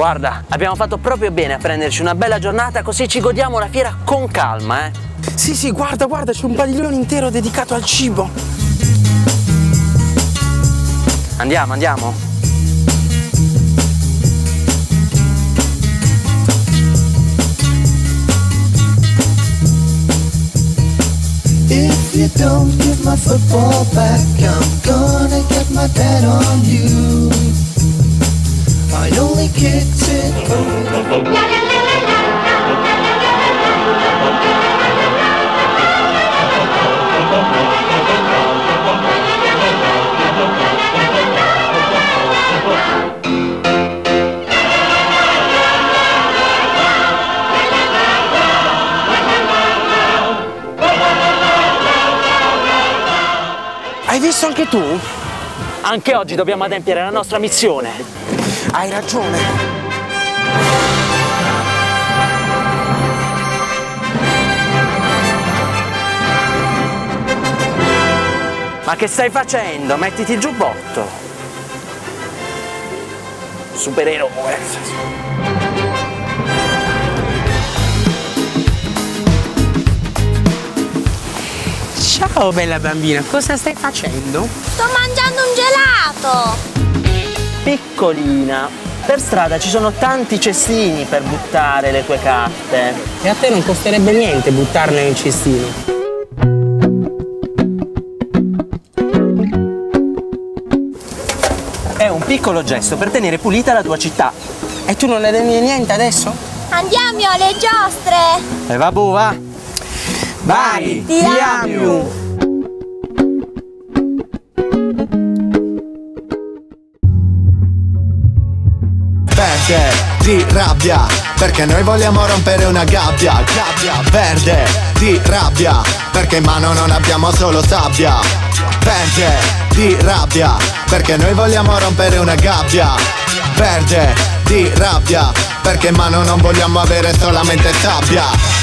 Guarda, abbiamo fatto proprio bene a prenderci una bella giornata così ci godiamo la fiera con calma, eh. Sì, sì, guarda, guarda, c'è un padiglione intero dedicato al cibo. Andiamo, andiamo. If you don't give my football back, I'm gonna get my bet on you. Hai visto anche tu? Anche oggi dobbiamo adempiere la nostra missione. Hai ragione. Ma che stai facendo? Mettiti il giubbotto. Supereroe. Ciao bella bambina, cosa stai facendo? Sto mangiando un gelato! Piccolina, per strada ci sono tanti cestini per buttare le tue carte. E a te non costerebbe niente buttarne nel cestino. È un piccolo gesto per tenere pulita la tua città. E tu non ne devi niente adesso? Andiamo alle giostre! E va bu, va. Vai! Ti amo. Verde di rabbia Perché noi vogliamo rompere una gabbia Gabbia verde di rabbia Perché in mano non abbiamo solo sabbia. Verde di rabbia Perché noi vogliamo rompere una gabbia. Verde di rabbia Perché in mano non vogliamo avere solamente sabbia